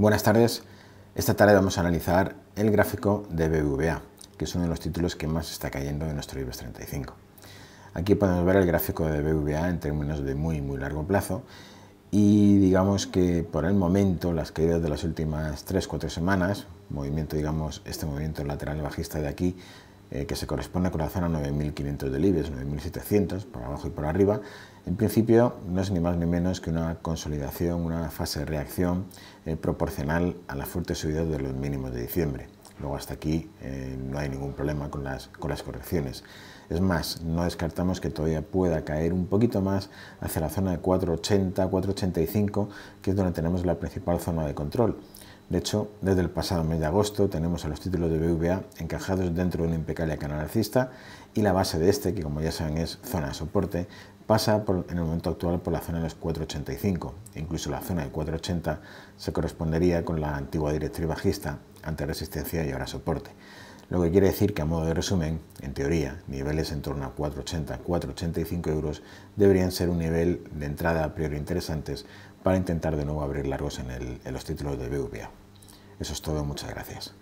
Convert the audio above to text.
Buenas tardes. Esta tarde vamos a analizar el gráfico de BBVA, que es uno de los títulos que más está cayendo en nuestro IBEX 35. Aquí podemos ver el gráfico de BBVA en términos de muy muy largo plazo y digamos que por el momento las caídas de las últimas 3-4 semanas, movimiento digamos este movimiento lateral bajista de aquí eh, que se corresponde con la zona 9500 del IBEX, 9700 por abajo y por arriba, en principio no es ni más ni menos que una consolidación, una fase de reacción eh, proporcional a la fuerte subida de los mínimos de diciembre. Luego hasta aquí eh, no hay ningún problema con las, con las correcciones. Es más, no descartamos que todavía pueda caer un poquito más hacia la zona de 480, 485, que es donde tenemos la principal zona de control. De hecho, desde el pasado mes de agosto tenemos a los títulos de BVA encajados dentro de un impecable canal alcista y la base de este, que como ya saben es zona de soporte, pasa en el momento actual por la zona de los 485. Incluso la zona de 480 se correspondería con la antigua directriz bajista ante resistencia y ahora soporte. Lo que quiere decir que a modo de resumen, en teoría, niveles en torno a 480, 485 euros deberían ser un nivel de entrada a priori interesantes para intentar de nuevo abrir largos en, en los títulos de BVA. Eso es todo, muchas gracias.